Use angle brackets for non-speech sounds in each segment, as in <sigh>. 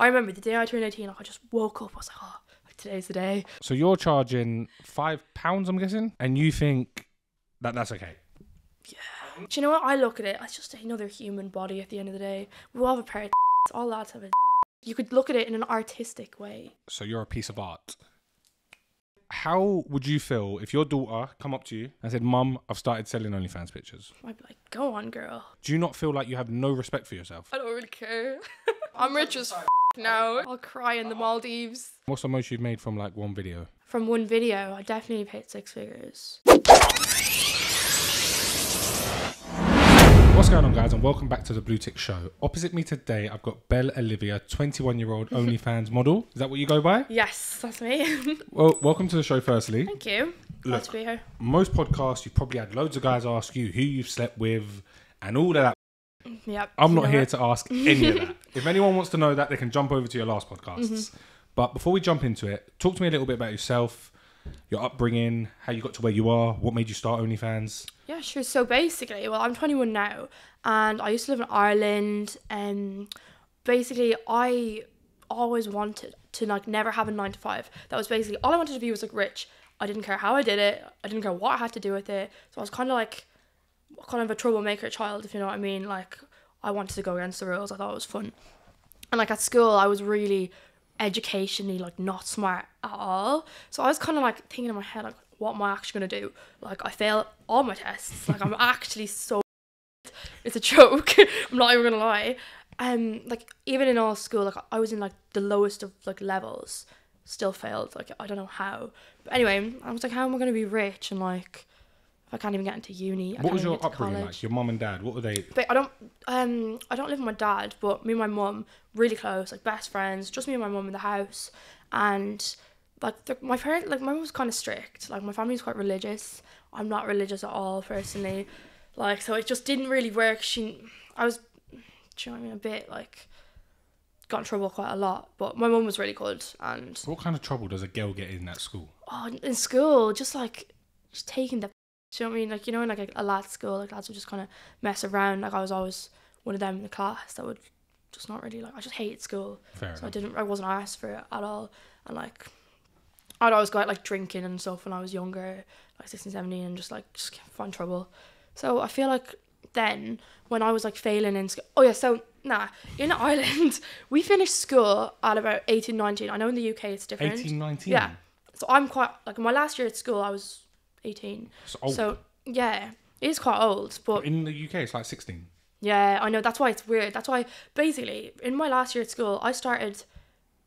I remember the day I turned 18, like, I just woke up. I was like, oh, like, today's the day. So you're charging five pounds, I'm guessing, and you think that that's okay. Yeah. Do you know what? I look at it as just another human body at the end of the day. We all have a pair of all lads have a You could look at it in an artistic way. So you're a piece of art. How would you feel if your daughter come up to you and said, "Mum, I've started selling OnlyFans pictures"? I'd be like, go on, girl. Do you not feel like you have no respect for yourself? I don't really care. <laughs> I'm rich as f- now. I'll cry in the oh. Maldives. What's the most you've made from like one video? From one video, I definitely have hit six figures. What's going on, guys, and welcome back to the Blue Tick Show. Opposite me today, I've got Belle Olivia, 21 year old <laughs> OnlyFans model. Is that what you go by? Yes, that's me. <laughs> Well, welcome to the show, firstly. Thank you. Glad Look. to be here. Most podcasts, you've probably had loads of guys ask you who you've slept with and all of that. Yep. I'm not here what? to ask any of that. <laughs> If anyone wants to know that, they can jump over to your last podcasts. Mm-hmm. But before we jump into it, talk to me a little bit about yourself, your upbringing, how you got to where you are, what made you start OnlyFans. Yeah, sure. So basically, well, I'm 21 now, and I used to live in Ireland. And basically, I always wanted to like never have a nine to five. That was basically all I wanted to be was like rich. I didn't care how I did it. I didn't care what I had to do with it. So I was kind of like, kind of a troublemaker child, if you know what I mean. Like I wanted to go against the rules. I thought it was fun. And like at school, I was really educationally like not smart at all. So I was kind of like thinking in my head like, what am I actually gonna do? Like I fail all my tests. Like I'm <laughs> actually so. <laughs> It's a joke. <laughs> I'm not even gonna lie. Um, like even in all school, like I was in like the lowest of like levels, still failed. Like I don't know how. But anyway, I was like, how am I gonna be rich and like, I can't even get into uni? I What was your upbringing like? Your mum and dad, what were they? But I don't um I don't live with my dad, but me and my mum really close, like best friends. Just me and my mum in the house, and like the, my parent like my mum was kind of strict. Like my family's quite religious. I'm not religious at all personally, like so it just didn't really work. She I was, do you know what I mean, a bit like got in trouble quite a lot. But my mum was really good, and What kind of trouble does a girl get in at school? oh, in school, just like just taking the. Do you know what I mean? Like you know, in like a, a lad's school, like lads would just kind of mess around. Like I was always one of them in the class that would just not really like. I just hated school, Fair so I didn't. I wasn't asked for it at all, and like. I'd always go out like drinking and stuff when I was younger, like 16, 17, and just like just find trouble. So I feel like then when I was like failing in school, oh yeah, so nah, in <laughs> Ireland we finished school at about 18, 19. I know in the UK it's different. 18, 19? Yeah. So I'm quite like in my last year at school I was 18. So old. So yeah, it is quite old, but in the UK, it's like 16. yeah, I know that's why it's weird. That's why basically in my last year at school I started.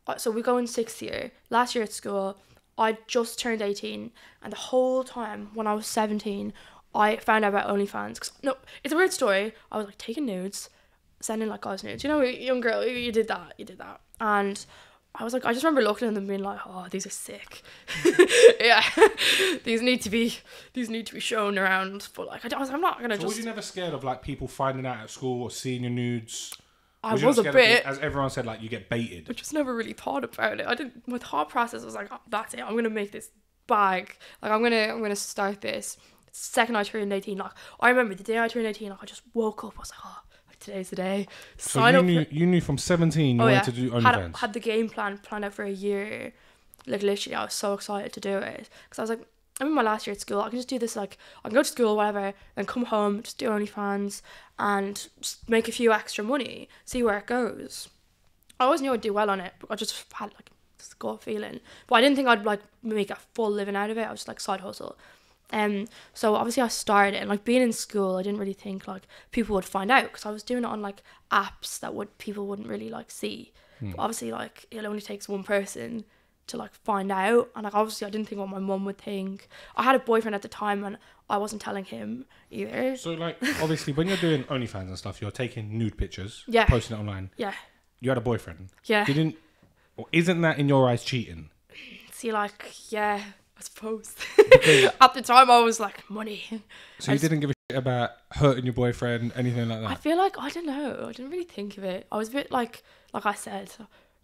uh, So we go in sixth year. Last year at school, I just turned 18, and the whole time when I was 17, I found out about OnlyFans. Cause, no, it's a weird story. I was like taking nudes, sending like guys nudes. You know, young girl, you did that, you did that, and. I was like, I just remember looking at them being like, oh, these are sick. <laughs> yeah, <laughs> these need to be, these need to be shown around. But like, I, don't- I was, I'm not gonna So just. was you never scared of like people finding out at school or seeing your nudes? I you was not a scared of bit. as everyone said, like you get baited. I just never really thought about it. I didn't. My thought process I was like, oh, that's it. I'm gonna make this bag. Like I'm gonna, I'm gonna start this. Second I turned 18, like I remember the day I turned 18, like I just woke up. I was like, oh, like, today's the day. So you up. knew for- you knew from 17 you oh wanted yeah. to do had, OnlyFans. had the game plan planned out for a year. Like literally, I was so excited to do it because I was like, I'm in my last year at school. I can just do this. Like I can go to school, whatever, then come home, just do OnlyFans, and just make a few extra money. See where it goes. I always knew I'd do well on it, but I just had like this gut feeling. But I didn't think I'd like make a full living out of it. I was just like side hustle. Um, so obviously I started and like being in school, I didn't really think like people would find out because I was doing it on like apps that would people wouldn't really like see. But obviously, like it only takes one person to like find out, and like obviously I didn't think what my mum would think. I had a boyfriend at the time, and I wasn't telling him either. so like obviously when you're doing OnlyFans and stuff, you're taking nude pictures, Yeah. posting it online. Yeah, You had a boyfriend. yeah. You Didn't or isn't that in your eyes cheating? See, like yeah, I suppose. <laughs> at the time, I was like money. So you didn't give a shit about hurting your boyfriend, anything like that. I feel like I don't know. I didn't really think of it. I was a bit like, like I said,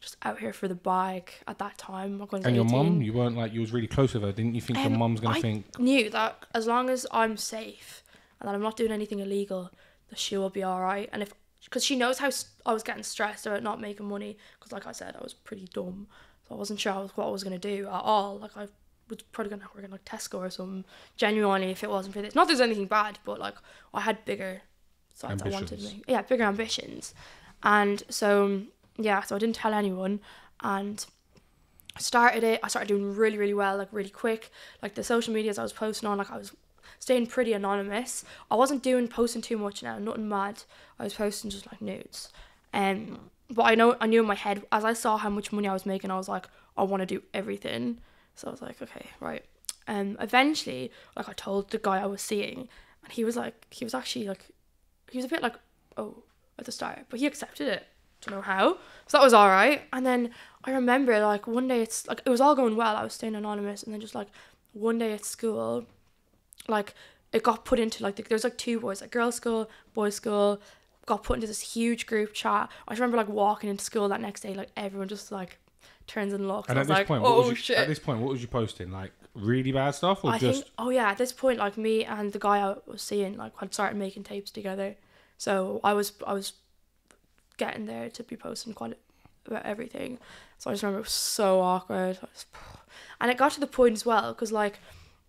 just out here for the bike at that time. Like when I was And your 18. mum, you weren't like you was really close with her. Didn't you think your Um, mum's gonna think I think? knew that as long as I'm safe and that I'm not doing anything illegal, that she will be all right. And if because she knows how I was getting stressed about not making money. Because like I said, I was pretty dumb, so I wasn't sure what I was gonna do at all. Like I was probably gonna work in like Tesco or something. Genuinely, if it wasn't for this, not there's anything bad, but like I had bigger sides I wanted me. Yeah, bigger ambitions, and so yeah, so I didn't tell anyone, and I started it. I started doing really, really well, like really quick. Like the social medias I was posting on, like I was staying pretty anonymous. I wasn't doing posting too much now, nothing mad. I was posting just like nudes. Um, but I know I knew in my head as I saw how much money I was making, I was like, I want to do everything. So I was like, okay, right. Um, eventually, like I told the guy I was seeing, and he was like, he was actually like, he was a bit like, oh, at the start, but he accepted it. Don't know how. So that was all right. And then I remember like one day it's like it was all going well. I was staying anonymous, and then just like one day at school, like it got put into like the, was like two boys, like girls' school, boys' school, got put into this huge group chat. I just remember like walking into school that next day, like everyone just like turns and locks. And I at was this like, point, what oh was you, shit. at this point, what was you posting? Like really bad stuff, or I just think oh yeah, at this point like me and the guy I was seeing like had started making tapes together. So I was I was getting there to be posting quite about everything. So I just remember it was so awkward. Was- <sighs> and it got to the point as well because like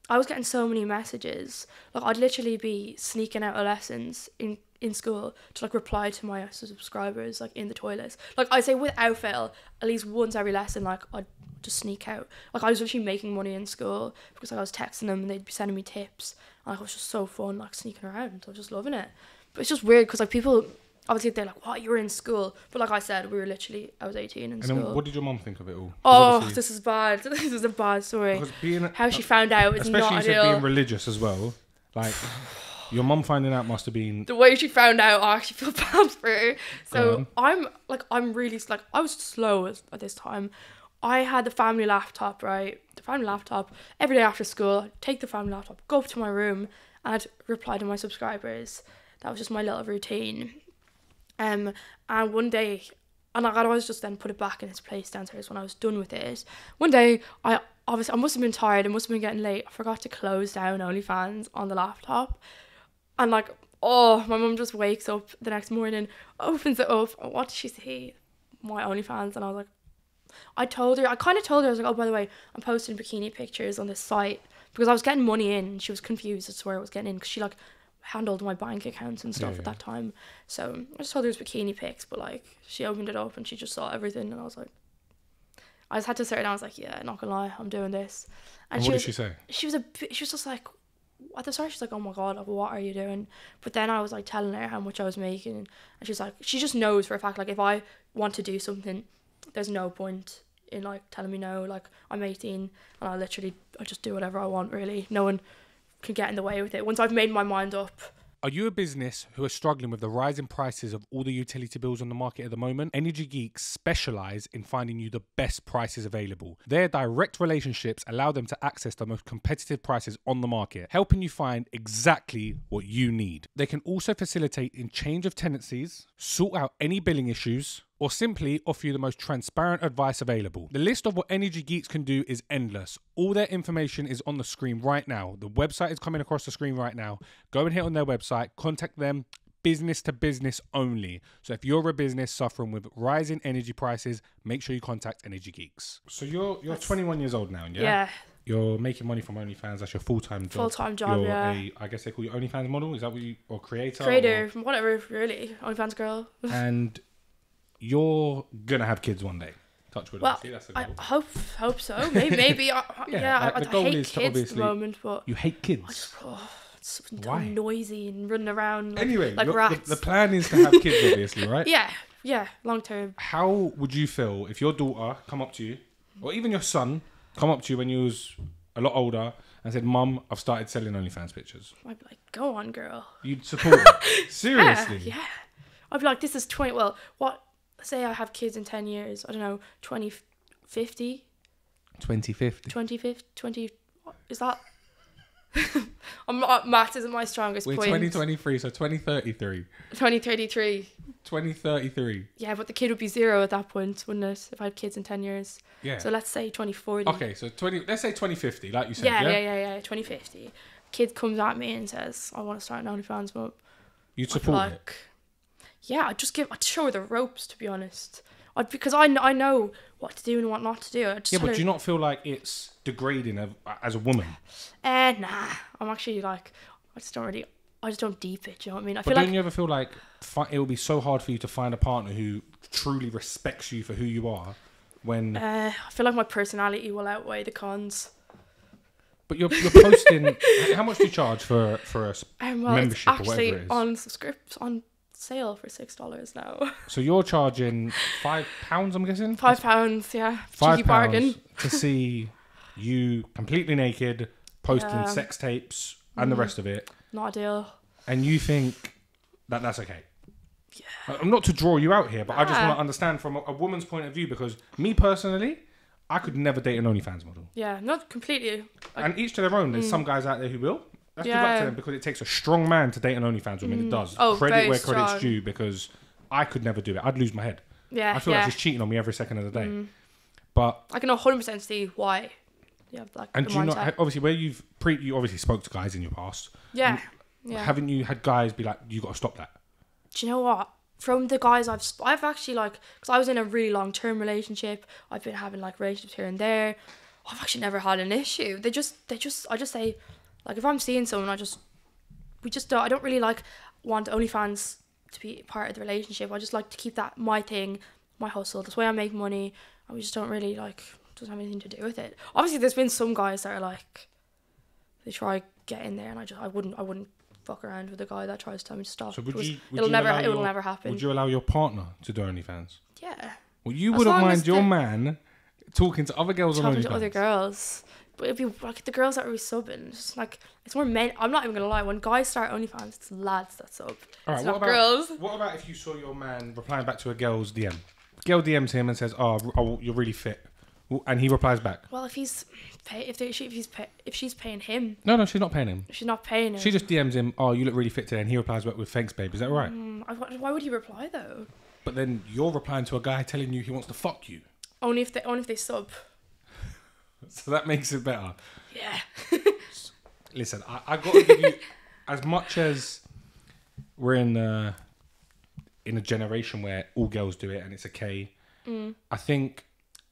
I was getting so many messages. Like I'd literally be sneaking out of lessons in in school to like reply to my subscribers like in the toilets. Like I say without fail, at least once every lesson, like I'd just sneak out. Like I was literally making money in school because like I was texting them and they'd be sending me tips. And, like it was just so fun, like sneaking around. I was just loving it. But it's just weird because like people obviously they're like, "What? You're in school?" But like I said, we were literally I was eighteen in And school. then what did your mom think of it all? oh, this is bad. <laughs> This is a bad story. because being How she found out is especially not you said ideal. being religious as well. Like <sighs> <laughs> your mom finding out must have been the way she found out, I actually feel <laughs> bad for her. So. I'm like, I'm really like, I was slow at, at this time. I had the family laptop, right? The family laptop every day after school. I'd take the family laptop, go up to my room, and I'd reply to my subscribers. That was just my little routine. Um, and one day, and I'd always just then put it back in its place downstairs when I was done with it. One day, I obviously I must have been tired. It must have been getting late. I forgot to close down OnlyFans on the laptop, and like, oh, my mum just wakes up the next morning, opens it up, and what does she see? My OnlyFans, and I was like, I told her, I kind of told her, I was like, oh, by the way, I'm posting bikini pictures on this site because I was getting money in. And she was confused as to where I was getting in because she like handled my bank accounts and stuff Yeah, at that time. So I just told her it was bikini pics, but like she opened it up and she just saw everything, and I was like, I just had to sit her down. I was like, yeah, not gonna lie, I'm doing this. And And what she did was, she say? she was a she was just like at the start she's like oh my god like what are you doing? But then i was like telling her how much i was making and she's like she just knows for a fact like if i want to do something there's no point in like telling me no. Like i'm 18 and i literally i just do whatever i want really. No one can get in the way with it. Once i've made my mind up Are you a business who are struggling with the rising prices of all the utility bills on the market at the moment? Energy Geeks specialize in finding you the best prices available. Their direct relationships allow them to access the most competitive prices on the market, helping you find exactly what you need. They can also facilitate in change of tenancies, sort out any billing issues, or simply offer you the most transparent advice available. The list of what Energy Geeks can do is endless. All their information is on the screen right now. The website is coming across the screen right now. Go and hit on their website, contact them. Business to business only. So if you're a business suffering with rising energy prices, make sure you contact Energy Geeks. So you're you're 21 years old now, yeah? yeah, You're making money from OnlyFans. That's your full time job. Full-time job, You're yeah. A, I guess they call you OnlyFans model. Is that what you or creator? creator whatever really OnlyFans girl <laughs> and you're gonna have kids one day. Touch wood. well obviously, that's the i goal. hope hope so maybe maybe uh, <laughs> I, Yeah, yeah, like, I, the I, goal hate is to kids at obviously- the moment but You hate I kids. just oh, it's so Why? noisy and running around like, Anyway, like rats. the, the plan is to have kids, obviously, right? <laughs> yeah, yeah, long term. How would you feel if your daughter come up to you, or even your son come up to you when you was a lot older and said, "Mum, I've started selling OnlyFans pictures." I'd be like, go on, girl. You'd support. <laughs> Seriously. Yeah, yeah. I'd be like, this is twenty. Well, what? Say I have kids in ten years. I don't know, 20, 50, 2050. 20, 50, 20 what Is that? <laughs> I'm not. Maths isn't my strongest We're point. 2023, so 2033. Twenty thirty three. 2033. Yeah, but the kid would be zero at that point, wouldn't it? If I had kids in ten years. Yeah. So let's say twenty forty. okay, so 20. Let's say 2050, like you said. Yeah, Yeah. yeah, yeah, yeah. Twenty fifty. Kid comes at me and says, "I want to start an OnlyFans," but You'd I'd support it. Yeah, I'd just give, I'd show her the ropes to be honest. I'd, because I, I know what to do and what not to do. Yeah, but her, do you not feel like it's degrading of, as a woman? <sighs> eh, nah. I'm actually like, I just don't really, I just don't deep it. You know what I mean? I But feel don't like you ever feel like fi- it will be so hard for you to find a partner who truly respects you for who you are when uh, I feel like my personality will outweigh the cons. but you're, you're posting <laughs> how much do you charge for for a Um, well, membership it's or whatever actually it is? on subscript on sale for six dollars now. so you're charging five pounds i'm guessing Five pounds, yeah, five cheeky bargain. pounds to see you completely naked posting Yeah. Mm-hmm. sex tapes and the rest of it Not a deal. and you think that that's okay yeah. i'm not to draw you out here but i just want to understand from a, a woman's point of view because me personally i could never date an onlyfans model Yeah, not completely. Like, and each to their own there's some guys out there who will that's good luck Yeah. to them because it takes a strong man to date an OnlyFans woman. It does. Oh, Credit where credit's due because I could never do it. I'd lose my head. yeah, I feel yeah. Mm. like she's cheating on me every second of the day. But I can 100 percent see why. Yeah, like and do you not obviously where you've pre you obviously spoke to guys in your past. yeah, yeah. Haven't you had guys be like, you got to stop that? Do you know what? From the guys I've, sp- I've actually like, because I was in a really long term relationship. I've been having like relationships here and there. I've actually never had an issue. They just, they just, I just say, like, if I'm seeing someone, I just, we just don't. I don't really like want OnlyFans to be part of the relationship. I just like to keep that my thing, my hustle. That's why I make money. And we just don't really like doesn't have anything to do with it. Obviously, there's been some guys that are like, they try get in there, and I just, I wouldn't, I wouldn't fuck around with a guy that tries to tell me to stop. So would because you? Would it'll you never, it will your- never happen. Would you allow your partner to do OnlyFans? yeah, Well, you As wouldn't mind your man talking to other girls on talking OnlyFans. to other girls. But it'd be like the girls that are subbing. It's just like it's more men. I'm not even gonna lie. When guys start OnlyFans, it's lads that sub. All right, it's what not about girls. what about if you saw your man replying back to a girl's DM? Girl DMs him and says, "Oh, oh you're really fit," and he replies back, Well, if he's pay, if they, if he's pay, if she's paying him, "No, no, she's not paying him." she's not paying him. She just DMs him, "Oh, you look really fit today," and he replies back with, "Thanks, babe." Is that right? Mm, I, why- why would he reply though? But then you're replying to a guy telling you he wants to fuck you, Only if they only if they sub. <laughs> so that makes it better. Yeah. <laughs> Listen, I, I got to give you <laughs> as much as we're in uh, in a generation where all girls do it and it's okay. Mm. I think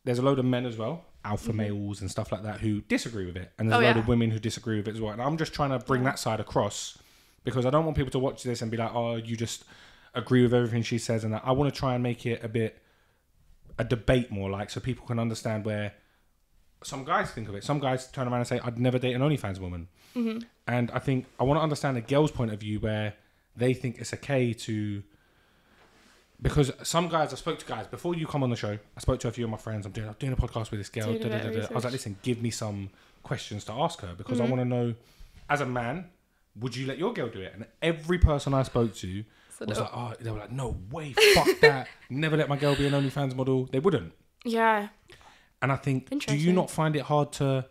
there's a load of men as well, alpha males and stuff like that, who disagree with it, and there's Mm-hmm. Oh, a load yeah. of women who disagree with it as well. And I'm just trying to bring that side across because I don't want people to watch this and be like, "Oh, you just agree with everything she says," and that. I want to try and make it a bit a debate more, like so people can understand where some guys think of it. Some guys turn around and say, "I'd never date an OnlyFans woman," Mm-hmm. and I think I want to understand a girl's point of view where they think it's okay to. Because some guys, I spoke to guys before you come on the show. I spoke to a few of my friends. I'm doing, I'm doing a podcast with this girl. Da, da, da. I was like, listen, give me some questions to ask her because Mm-hmm. I want to know, as a man, would you let your girl do it? And every person I spoke to So was no. like, oh, they were like, no way, fuck that. Never let my girl be an OnlyFans model. They wouldn't. Yeah. And I think, do you not find it hard to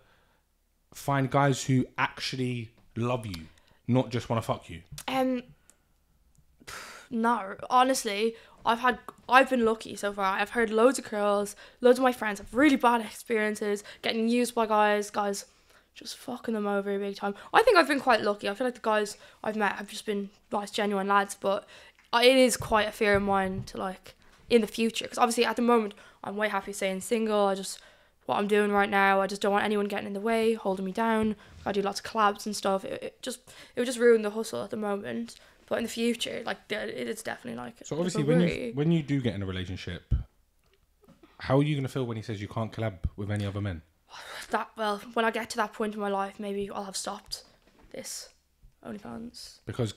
find guys who actually love you, not just want to fuck you? Um. No, honestly, I've had I've been lucky so far. I've heard loads of girls, loads of my friends have really bad experiences getting used by guys. Guys just fucking them over a big time. I think I've been quite lucky. I feel like the guys I've met have just been nice, genuine lads. But it is quite a fear of mine to like in the future because obviously at the moment I'm way happy staying single. I just what I'm doing right now. I just don't want anyone getting in the way, holding me down. I do lots of collabs and stuff. It, it just it would just ruin the hustle at the moment. But in the future, like it is definitely like So obviously, when you when you do get in a relationship, how are you gonna feel when he says you can't collab with any other men? <sighs> that well, when I get to that point in my life, maybe I'll have stopped this OnlyFans. Because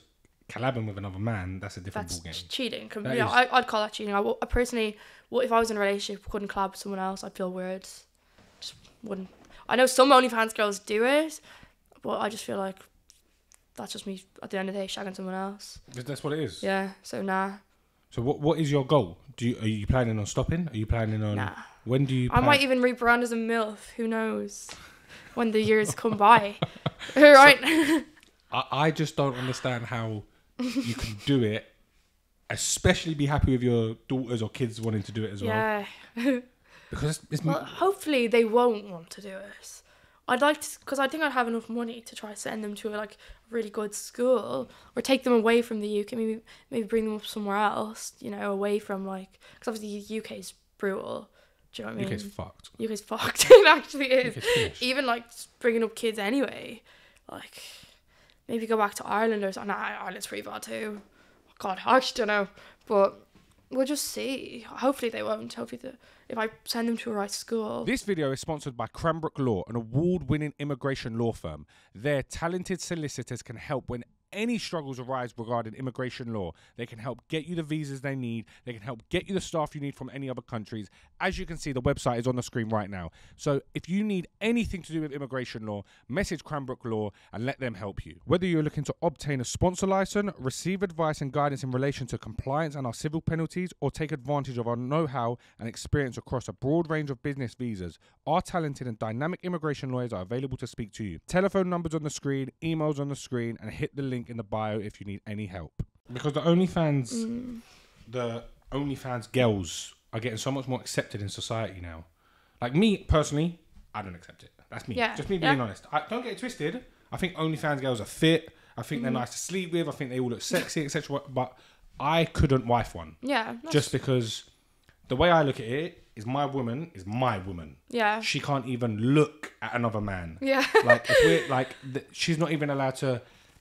collabing with another man, that's a different That's ball game. cheating. Com- yeah, is- I, I'd call that cheating. I personally, well, if I was in a relationship, couldn't collab with someone else, I'd feel weird. Just wouldn't. I know some OnlyFans girls do it, but I just feel like that's just me at the end of the day shagging someone else. That's what it is. Yeah. So nah, So what what is your goal? Do you are you planning on stopping? Are you planning on nah. when do you? I might even rebrand as a MILF. Who knows? When the years <laughs> come by. <laughs> right. I, I just don't understand how you can do it, especially be happy with your daughters or kids wanting to do it as well. yeah. <laughs> Because it's, it's Well, hopefully they won't want to do it. I'd like to, because I think I'd have enough money to try to send them to a, like a really good school or take them away from the UK. Maybe maybe bring them up somewhere else. You know, away from like because obviously the UK is brutal. Do you know what I mean? UK's fucked. UK's fucked. <laughs> it actually is. Even like bringing up kids anyway, like maybe go back to Ireland or something. Nah, Ireland's pretty bad too. God, I actually don't know, but we'll just see. Hopefully they won't. Hopefully the, if I send them to a right school. This video is sponsored by Cranbrook Law, an award winning immigration law firm. Their talented solicitors can help when any struggles arise regarding immigration law. They can help get you the visas they need, they can help get you the staff you need from any other countries. As you can see, the website is on the screen right now. So if you need anything to do with immigration law, message Cranbrook Law and let them help you. Whether you're looking to obtain a sponsor license, receive advice and guidance in relation to compliance and our civil penalties, or take advantage of our know how and experience across a broad range of business visas, our talented and dynamic immigration lawyers are available to speak to you. Telephone numbers on the screen, emails on the screen, and hit the link in the bio if you need any help. Because the OnlyFans, Mm. the OnlyFans girls are getting so much more accepted in society now. Like me personally, I don't accept it. That's me. Yeah, Just me being yeah. honest. I, don't get it twisted. I think OnlyFans girls are fit. I think Mm. they're nice to sleep with. I think they all look sexy, etc. But I couldn't wife one yeah. that's- just because the way I look at it is my woman is my woman. yeah. She can't even look at another man. Yeah. Like if we're <laughs> like, th- she's not even allowed to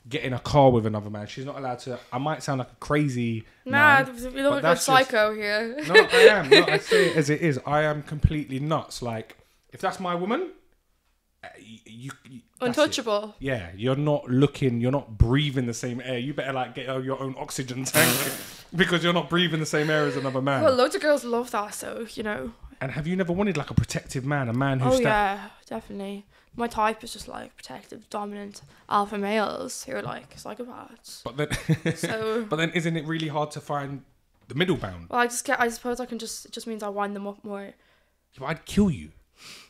get in a car with another man. She's not allowed to. I might sound like a crazy. Nah, man, you look like a that's just- psycho here. no, I am. No, I say it as it is. I am completely nuts. Like, if that's my woman, uh, you, you, that's it. Untouchable. Yeah, you're not looking. You're not breathing the same air. You better like get your own oxygen tank <laughs> because you're not breathing the same air as another man. Well, loads of girls love that, so you know. and have you never wanted like a protective man, a man who's Oh sta- yeah, definitely. My type is just like protective, dominant alpha males who are like psychopaths. But then, <laughs> So, <laughs> but then, isn't it really hard to find the middle bound? well, I just get. I suppose I can just. It just means I wind them up more. I'd kill you.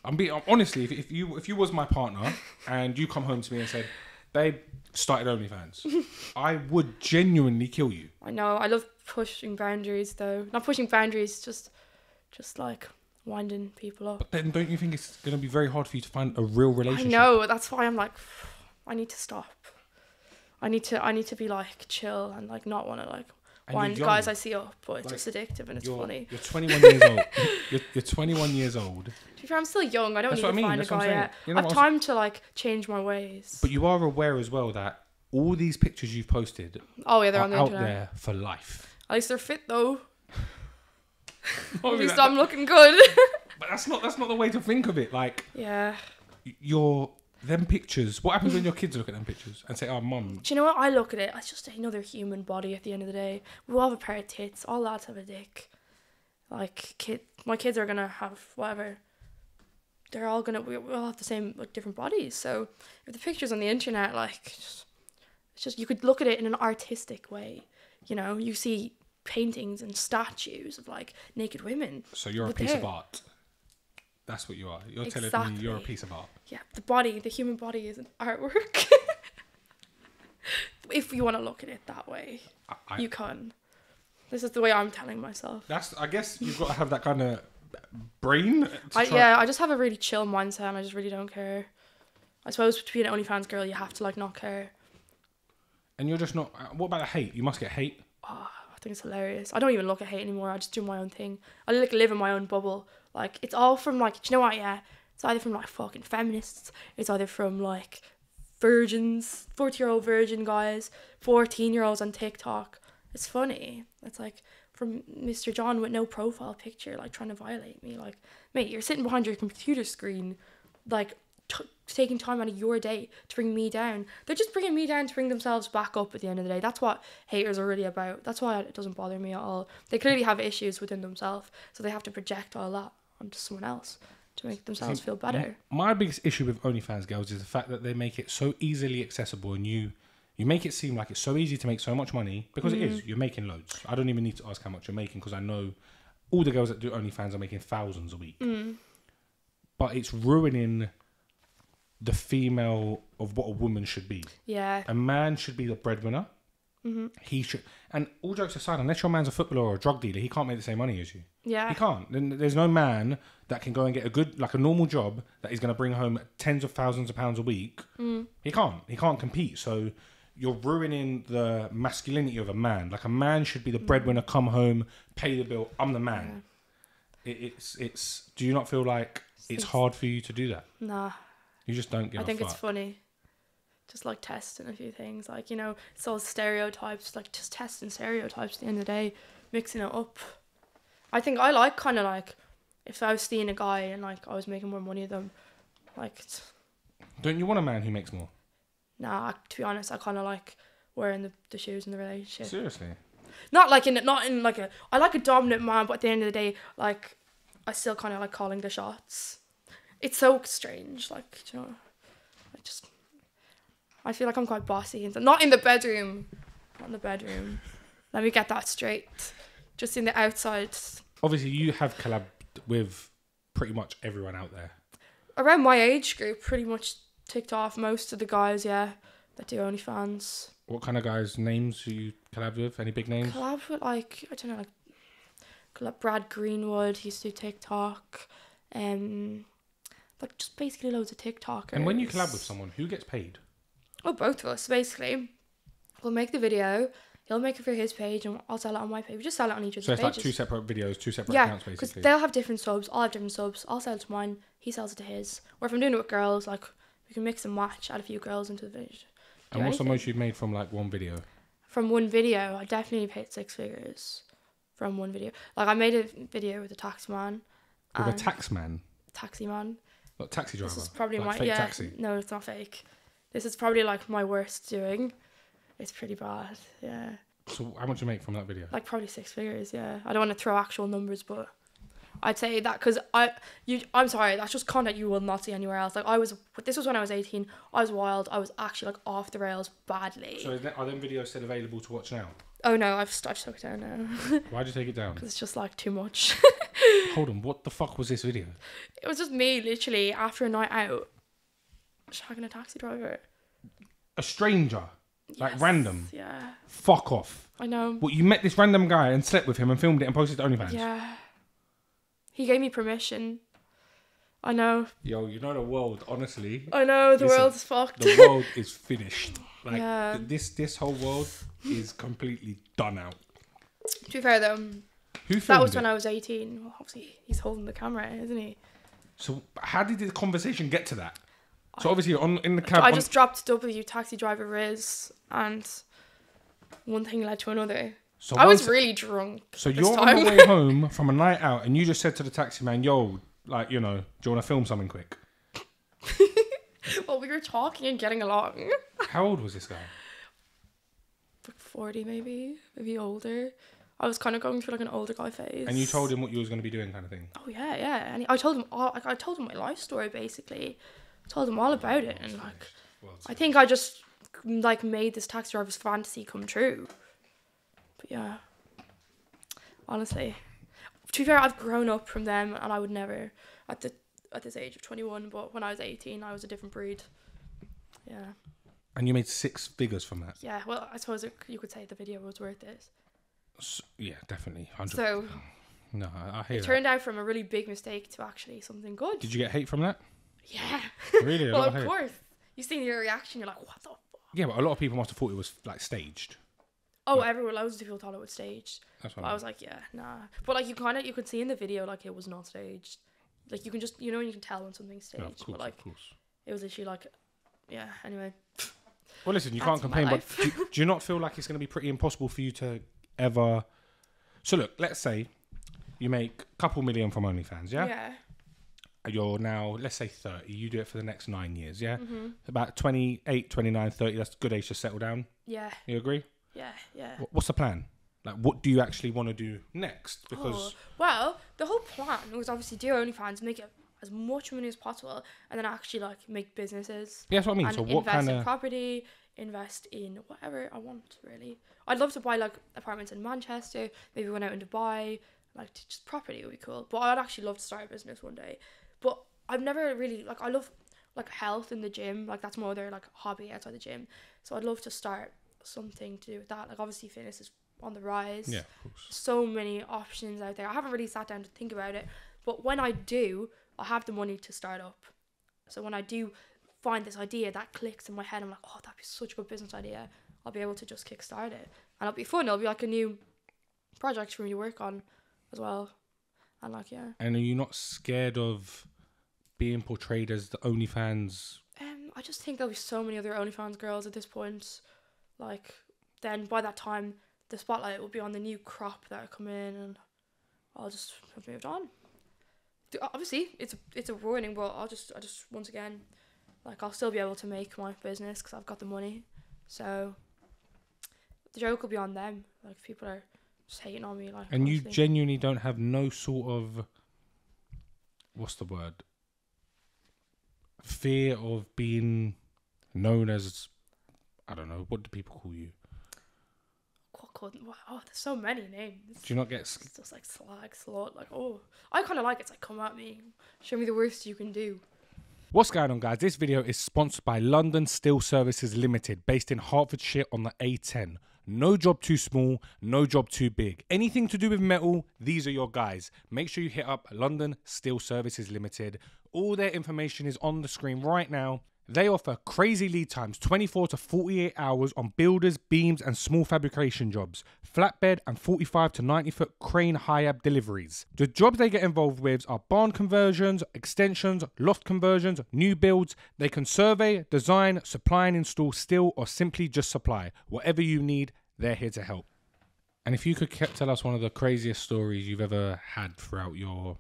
I'm being honestly. If, if you if you was my partner and you come home to me and said, "Babe, started OnlyFans," <laughs> I would genuinely kill you. I know. I love pushing boundaries, though. Not pushing boundaries, just, just like winding people up. But then, don't you think it's going to be very hard for you to find a real relationship? I know. That's why I'm like, I need to stop. I need to. I need to be like chill and like not want to like And wind guys I see up, but it's Like, just addictive and it's You're, funny. you're 21 years old. <laughs> You're, you're 21 years old, To be fair, I'm still young. I don't That's need to I mean, find a that's I'm guy yet. You know I have what I time to like change my ways. but you are aware as well that all these pictures you've posted oh yeah, they're are on the out internet. there for life. At least they're fit though. At least I'm looking good. <laughs> but that's not that's not the way to think of it. Like yeah. your them pictures. What happens when your kids look at them pictures and say, "Oh, mum, Do you know what? I look at it. It's just another human body. At the end of the day, we all have a pair of tits. All lads have a dick. Like kid, my kids are gonna have whatever. They're all gonna. We we all have the same like different bodies. So if the pictures on the internet, like, just, it's just you could look at it in an artistic way. You know, you see paintings and statues of like naked women. so you're a piece of art." That's what you are. You're telling me you're a piece of art. Yeah, the body, the human body is an artwork. <laughs> if you want to look at it that way, I, I, you can. This is the way I'm telling myself. that's. I guess you've got to have that kind of brain. I, yeah, I just have a really chill mindset and I just really don't care. I suppose to be an OnlyFans girl, you have to like not care. And you're just not. uh, What about the hate? You must get hate. Oh, think it's hilarious. I don't even look at hate anymore. I just do my own thing. I like live in my own bubble. Like it's all from like, do you know what? Yeah, it's either from like fucking feminists. It's either from like virgins, forty year old virgin guys, fourteen year olds on TikTok. It's funny. It's like from Mr. John with no profile picture, like trying to violate me. Like, mate, you're sitting behind your computer screen, like t- taking time out of your day to bring me down. They're just bringing me down to bring themselves back up at the end of the day. That's what haters are really about. That's why it doesn't bother me at all. They clearly have issues within themselves, so they have to project all that onto someone else to make themselves feel better. My biggest issue with OnlyFans girls is the fact that they make it so easily accessible, and you you make it seem like it's so easy to make so much money because it is. Mm. You're making loads. I don't even need to ask how much you're making because I know all the girls that do OnlyFans are making thousands a week. Mm. But it's ruining the female of what a woman should be. Yeah, A man should be the breadwinner. Mm-hmm. He should. And all jokes aside, unless your man's a footballer or a drug dealer, he can't make the same money as you. Yeah. He can't. Then there's no man that can go and get a good, like a normal job that is going to bring home tens of thousands of pounds a week. Mm. He can't. He can't compete. So you're ruining the masculinity of a man. Like a man should be the breadwinner, come home, pay the bill. I'm the man. It, it's it's. Do you not feel like it's It's- hard for you to do that? Nah. You just don't give I think it's funny. Just like testing a few things. Like, you know, it's all stereotypes, like just testing stereotypes at the end of the day, mixing it up. I think I like kind of like if I was seeing a guy and like I was making more money than them, like, it's, Don't you want a man who makes more? nah, to be honest, I kind of like wearing the, the shoes in the relationship. Seriously. Not like in, not in like a, I like a dominant man, but at the end of the day, like, I still kind of like calling the shots. It's so strange, like, you know, I just, I feel like I'm quite bossy. And not in the bedroom. Not in the bedroom. Let me get that straight. Just in the outside. Obviously, you have collabed with pretty much everyone out there. Around my age group, pretty much ticked off most of the guys, yeah, that do OnlyFans. What kind of guys' names do you collab with? Any big names? Collab with like, I don't know, like, collab Brad Greenwood, he used to do TikTok. Um, like just basically loads of TikTokers. And when you collab with someone, who gets paid? Oh, both of us, basically. We'll make the video. He'll make it for his page, and I'll sell it on my page. We just sell it on each other's So it's like two separate videos, two separate yeah, accounts, because they'll have different subs. I'll have different subs. I'll sell it to mine. He sells it to his. Or if I'm doing it with girls, like we can mix and match. Add a few girls into the video. And what's the anything. most you've made from like one video? From one video, I definitely paid six figures. From one video, like I made a video with a taxi man. With a tax man, taxi man. Not taxi driver. This is probably like my fake yeah. taxi. No, it's not fake. This is probably like my worst doing. It's pretty bad. Yeah. So how much you make from that video? like probably six figures. Yeah, I don't want to throw actual numbers, but I'd say that because I you I'm sorry, that's just content you will not see anywhere else. Like I was, this was when I was 18. I was wild. I was actually like off the rails badly. So is that- are them videos still available to watch now? oh no, I've I've took it down now <laughs> Why'd you take it down? because it's just like too much. <laughs> Hold on, what the fuck was this video? it was just me literally after a night out, shagging a taxi driver. A stranger, like Yes, random. Yeah, Fuck off. I know. What you met this random guy and slept with him and filmed it and posted it to OnlyFans? Yeah, he gave me permission. I know. Yo, you know the world, honestly. I know the Listen, world's fucked. The world is finished. <laughs> Like Yeah. th- this this whole world is completely done out. to be fair though, um, Who filmed that was it? when I was 18. Well, obviously, he's holding the camera, isn't he? So how did the conversation get to that? So obviously on in the cab. I on- just dropped W taxi driver Riz, and one thing led to another. So I was really drunk. So you're on time. the way <laughs> home from a night out, and you just said to the taxi man, "Yo, like you know, do you want to film something quick?" <laughs> well, we were talking and getting along. How old was this guy? Like 40 maybe, maybe older. I was kind of going through like an older guy phase. And you told him what you was going to be doing, kind of thing. Oh yeah, yeah. And I told him all. Like, I told him my life story basically. told him all about it, and like I think I just like made this taxi driver's fantasy come true. But yeah, honestly, to be fair, I've grown up from them, and I would never at the at this age of twenty one. But when I was eighteen, I was a different breed. Yeah, and you made six figures from that. yeah. Well, I suppose it, you could say the video was worth it. S yeah, definitely, hundred. So no, I, I hear it that. turned out from a really big mistake to actually something good. Did you get hate from that? Yeah. <laughs> Really? Well, of of course. You see your reaction, you're like, what the. Fuck? Yeah, but a lot of people must have thought it was like staged. Oh, Yeah. everyone, loads of people thought it was staged. That's what But I was like, yeah, nah. But like you kind of you could see in the video like it was not staged. Like you can just you know you can tell when something's staged. No, of course, but like of course. it was literally like, yeah. Anyway, <laughs> Well, listen, you That's can't complain, but do, <laughs> do you not feel like it's going to be pretty impossible for you to ever? So look, let's say you make a couple million from OnlyFans, yeah? yeah, You're now, let's say 30. You do it for the next nine years, yeah? hmm About 28, 29, 30. That's a good age to settle down. yeah, You agree? Yeah, yeah. Wh- What's the plan? Like, what do you actually want to do next? Oh, Because well, the whole plan was obviously do OnlyFans, make it as much money as possible, and then actually like make businesses yeah, that's what I mean. and So what invest kind in of? property, invest in whatever I want really. I'd love to buy like apartments in Manchester, maybe one out in Dubai, like to just property would be cool. But I'd actually love to start a business one day. But I've never really like I love like health in the gym, like that's my other like hobby outside the gym. So I'd love to start something to do with that. Like obviously fitness is on the rise. Yeah. So many options out there. I haven't really sat down to think about it, but when I do, I have the money to start up. So when I do find this idea that clicks in my head, I'm like, oh, that'd be such a good business idea. I'll be able to just kickstart it, and it'll be fun. It'll be like a new project for me to work on as well. And like, yeah, And are you not scared of being portrayed as the OnlyFans? um, I just think there'll be so many other OnlyFans girls at this point. Like, then by that time, the spotlight will be on the new crop that are coming in, and I'll just have moved on. Obviously, it's a it's a ruining, but I'll just I just once again, like I'll still be able to make my business because I've got the money. So the joke will be on them. Like people are just hating on me, like And you genuinely don't have no sort of what's the word? Fear of being known as I don't know, what do people call you? What what- oh, there's so many names. Do you not get s- It's just like slag, slut, like oh, I kind of like it. It's like come at me, show me the worst you can do. What's going on, guys? This video is sponsored by London Steel Services Limited, based in Hertfordshire on the A10. No job too small, no job too big. Anything to do with metal, these are your guys. Make sure you hit up London Steel Services Limited. All their information is on the screen right now. They offer crazy lead times 24 to 48 hours on builders, beams, and small fabrication jobs, flatbed, and 45 to 90 foot crane HIAB deliveries. The jobs they get involved with are barn conversions, extensions, loft conversions, new builds. They can survey, design, supply, and install steel, or simply just supply. Whatever you need, they're here to help. And if you could tell us one of the craziest stories you've ever had throughout your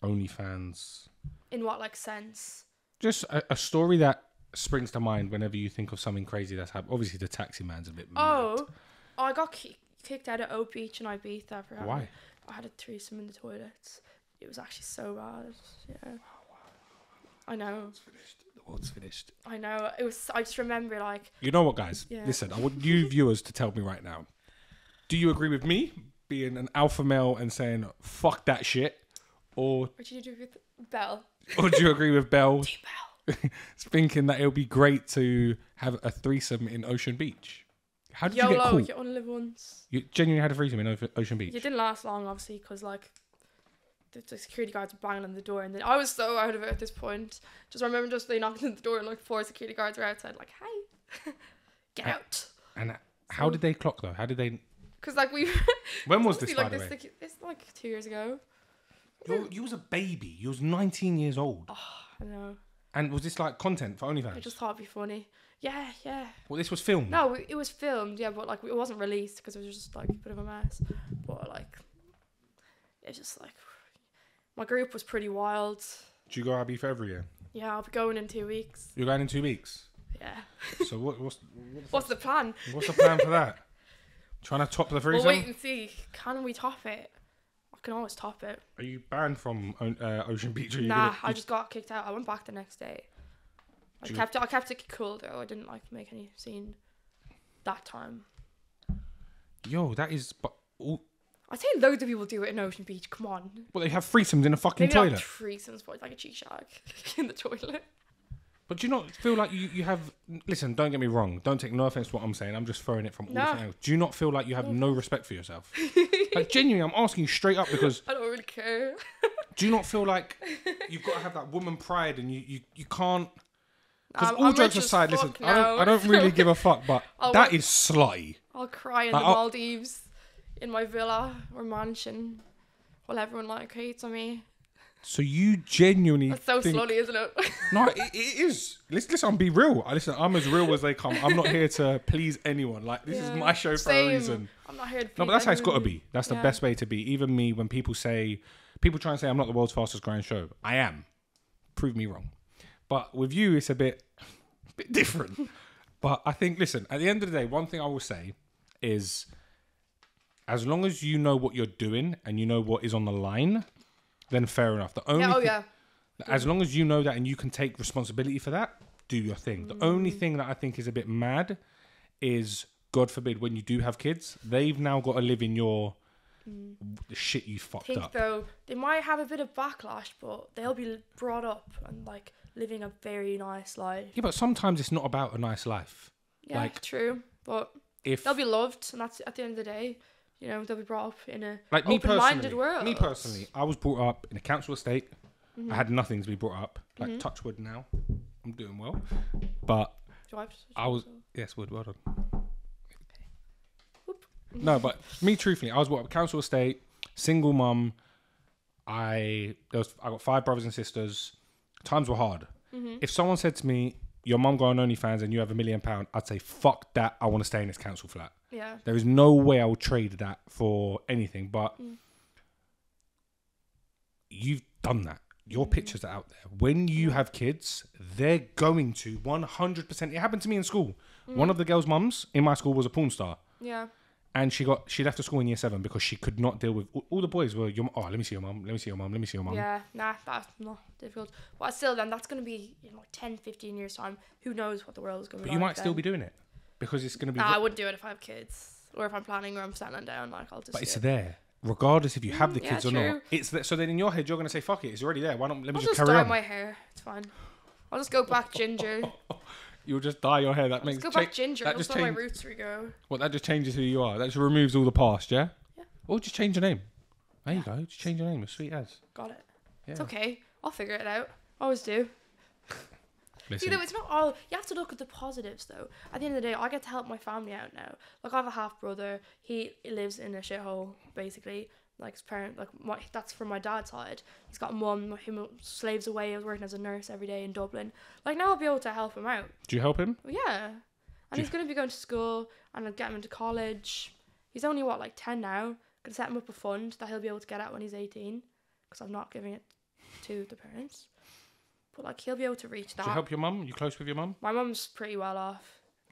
OnlyFans, In what like sense? just a, a story that springs to mind whenever you think of something crazy that's happened. Obviously, the taxi man's a bit. mad. Oh, I got ki- kicked out of Ocean Beach in Ibiza for having. Why? I had a threesome in the toilets. It was actually so bad. Yeah. Oh, I know. It's The world's finished. I know. It was. I just remember like You know what, guys? Yeah. Listen, I want you <laughs> viewers to tell me right now. Do you agree with me being an alpha male and saying "fuck that shit," or what did you do with Belle? or do you agree with <laughs> Belle? Team Belle. <laughs> thinking that it would be great to have a threesome in Ocean Beach? How did you get YOLO, caught? you only live once. You genuinely had a threesome in O- Ocean Beach. It didn't last long, obviously, because like the, the security guards were banging on the door, and then I was so out of it at this point. Just remember, just they knocked on the door, and like four security guards were outside, like, "Hey, <laughs> get Uh, out." And how did they clock though? How did they? Because like we. <laughs> When was this, by like the way? Like, it's like two years ago. You're, you was a baby. You was 19 years old. I know. And was this like content for OnlyFans? I just thought it'd be funny. Yeah, yeah. Well, this was filmed. No, it was filmed. Yeah, but like it wasn't released because it was just like a bit of a mess. But like, it's just like my group was pretty wild. Do you go Ibiza every year? Yeah, I'll be going in two weeks. You're going in two weeks. Yeah. So what, what's <laughs> What's the plan? what's the plan for that? Trying to top the We'll wait and see. Can we top it? I can always top it. Are you banned from uh, Ocean Beach? Or Nah, gonna- I just got kicked out. I went back the next day. I Do you- kept it. I kept it cool though. I didn't like make any scene that time. Yo, that is. But all, I'd say loads of people do it in Ocean Beach. Come on. well, they have threesomes in a fucking Maybe toilet. not threesomes, but like a cheek shag <laughs> in the toilet. But do you not feel like you, you have? Listen, don't get me wrong. Don't take no offense to what I'm saying. I'm just throwing it from all No. different angles. Do you not feel like you have mm. no respect for yourself? <laughs> like genuinely, I'm asking you straight up because <laughs> I don't really care. <laughs> do you not feel like you've got to have that woman pride and you you, you can't? Because all I'm jokes aside, listen, I don't. I don't really give a fuck, but I'll that work- is slutty. I'll cry in Like, the I'll- Maldives in my villa or mansion while everyone like hates on me. So you genuinely That's so think, slowly, isn't it? <laughs> No, it, it is. Listen, listen, I'm be real. I listen. I'm as real as they come. I'm not here to please anyone. Like this is my show for Same. a reason. I'm not here to. No, but that's how it's got to be. That's the Yeah. best way to be. Even me, when people say, people try and say I'm not the world's fastest growing show, I am. Prove me wrong. But with you, it's a bit, <laughs> bit different. <laughs> but I think, listen, at the end of the day, one thing I will say is, as long as you know what you're doing and you know what is on the line, then fair enough. The only Yeah, oh thi- yeah. as long as you know that and you can take responsibility for that, do your thing. The only Mm. thing that I think is a bit mad is, God forbid, when you do have kids, they've now got to live in your the shit you fucked think up. though they might have a bit of backlash, but they'll be brought up and like living a very nice life. Yeah, but sometimes it's not about a nice life. Yeah, Like- true. But if They'll be loved, and that's at the end of the day. You know, they'll be brought up in a like me personally, world. me personally, I was brought up in a council estate. Mm-hmm. I had nothing to be brought up. Like Mhm. touch wood now, I'm doing well, but I I was- also? yes, wood, well done. No, but <laughs> me, truthfully, I was brought up council estate, single mum. I there was I got five brothers and sisters. Times were hard. Mhm. If someone said to me, "Your mum got on OnlyFans and you have a million pound," I'd say, "Fuck that! I want to stay in this council flat." Yeah. There is no way I would trade that for anything. But Mm. you've done that. Your Mm. pictures are out there. When you have kids, they're going to 100%. It happened to me in school. Mm. One of the girls' mums in my school was a porn star. Yeah. And she got she left the school in year seven because she could not deal with all, all the boys were your oh let me see your mum let me see your mum let me see your mum Yeah, nah, that's not difficult. But still, then that's going to be in like 10, 15 years' time. Who knows what the world is going to but be you like might still be doing it because it's going to be I wouldn't do it if I have kids. Or if I'm planning or I'm settling down. Like, I'll just. but it's it. there regardless if you have the Mm, yeah, kids or not it's there, so then in your head you're going to say fuck it it's already there why don't let me I'll just, just carry dye on my hair. It's fine. I'll just go back ginger. <laughs> you'll just dye your hair that Let's makes go cha- back ginger. that just where my roots we go. what that just changes who you are that just removes all the past yeah Yeah. or just change your name there you go just change your name it's sweet as Got it. yeah It's okay. I'll figure it out. Always do. See, Listen, though, it's not all. You have to look at the positives, though. At the end of the day, I get to help my family out now. Like, I have a half brother. He lives in a shithole, basically. Like, his parent, like, my, that's from my dad's side. He's got a mum, him slaves away, working as a nurse every day in Dublin. Like, now I'll be able to help him out. do you help him yeah. And he's going to be going to school, and I'll get him into college. He's only, what, like 10 now? Gonna set him up a fund that he'll be able to get at when he's 18. Because I'm not giving it to the parents. But, like, he'll be able to reach that. do you help your mum you close with your mum My mum's pretty well off.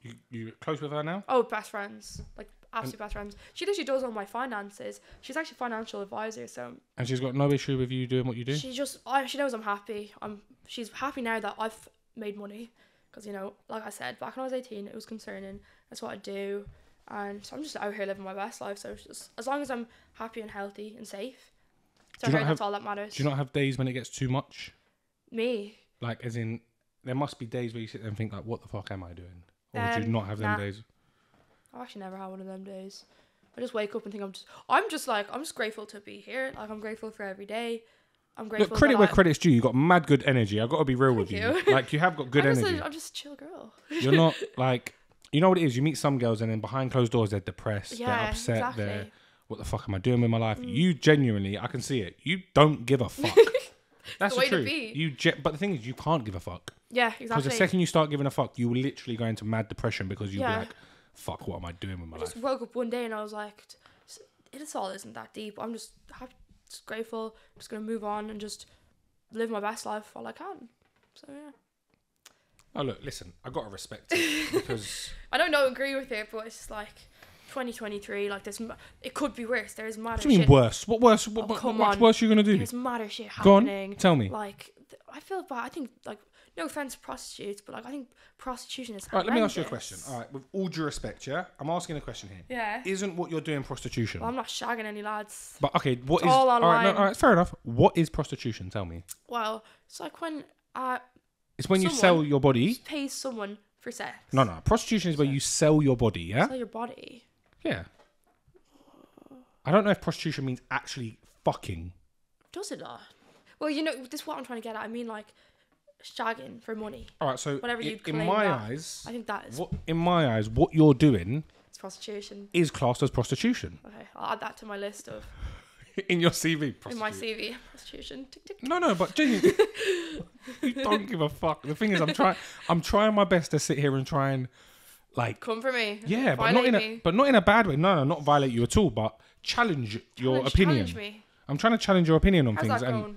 you you close with her now Oh, best friends. Like absolute best friends. She literally does all my finances. She's actually a financial advisor, so and she's got no issue with you doing what you do she just I, she knows I'm happy. I'm she's happy now that I've made money because you know, like I said, back when I was 18, it was concerning. That's what I do, and so I'm just out here living my best life. So just as long as I'm happy and healthy and safe, so Do you not that's all that matters. do you not have days when it gets too much Me, Like, as in, there must be days where you sit there and think, like, what the fuck am I doing? Or do you Um, not have them nah. days? I've actually never had one of them days. I just wake up and think I'm just I'm just like I'm just grateful to be here. Like I'm grateful for every day. I'm grateful. Look, credit where I- credit's due. You got mad good energy. I've got to be real with you. you. Like, you have got <laughs> good I'm just, energy. a, I'm just a chill girl. You're not <laughs> like, you know what it is? You meet some girls and then behind closed doors, they're depressed, yeah, they're upset, exactly. Mm. they're, what the fuck am I doing with my life? You genuinely, I can see it. You don't give a <laughs> fuck. That's the the, way to truth. be. You but the thing is, you can't give a fuck Yeah, exactly. because the second you start giving a fuck, you will literally go into mad depression because you'll Yeah. be like, "Fuck, what am I doing with my I life?" I just woke up one day and I was like, "It all isn't that deep. I'm just happy, just grateful. I'm just gonna move on and just live my best life while I can." So yeah, Oh look, listen, I gotta respect it because <laughs> I don't know agree with it, but it's just like 2023. Like there's, m- it could be worse. There's matter what do you mean shit. worse? What worse? What, Oh, what, come what's on. worse you gonna do? There's matter shit Go on, tell me. Like th- I feel bad. I think like no offense to prostitutes, but like I think prostitution is. All right, let me ask you a question. All right, with all due respect, yeah, I'm asking a question here. Yeah. Isn't what you're doing prostitution? Well, I'm not shagging any lads. but okay, what It's is all all right? No, online. all right, fair enough. What is prostitution? Tell me. Well, it's like when uh It's when you sell your body. you pay someone for sex. No, no. Prostitution is where you sell your body. Yeah. Sell your body. Yeah. I don't know if prostitution means actually fucking. Does it not? Well, you know, this is what I'm trying to get at. I mean, like, shagging for money. All right, so Whatever i- you'd in claim my that. eyes, I think that is what in my eyes, what you're doing it's prostitution. is classed as prostitution Okay, I'll add that to my list of <laughs> in your CV. in my. CV. Prostitution. Tick tick. No, no, but genuinely, <laughs> you don't give a fuck. The thing is, I'm trying. I'm trying my best to sit here and try and like, Come for me. yeah, but not in a, me. but not in a bad way. No, no, not violate you at all, but challenge your Challenge- opinion. Challenge me. I'm trying to challenge your opinion on How's things, and going?